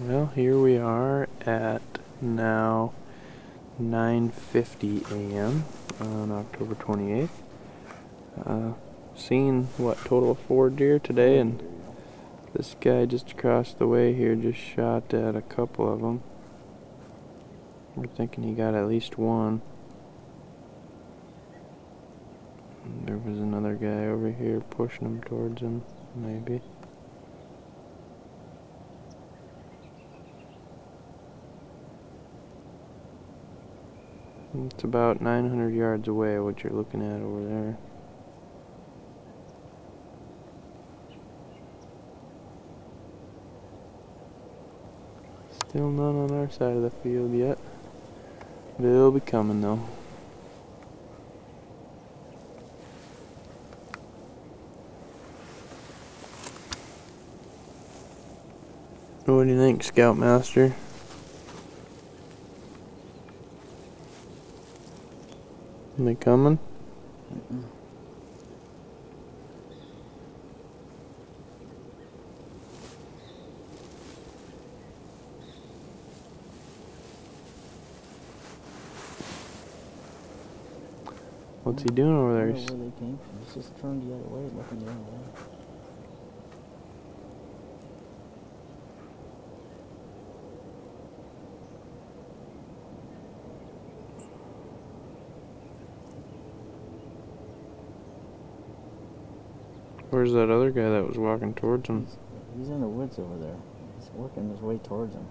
Well, here we are at now 9:50 a.m. on October 28th. Uh, seen what total of four deer today, and this guy just across the way here just shot at a couple of them. We're thinking he got at least one. There was another guy over here pushing him towards him, maybe. It's about 900 yards away, what you're looking at over there. Still none on our side of the field yet. They'll be coming though. What do you think, Scoutmaster? They coming? What's he doing over I there? don't know where they came from. He's just turned the other way, looking the other way. Where's that other guy that was walking towards him? He's, in the woods over there. He's working his way towards him.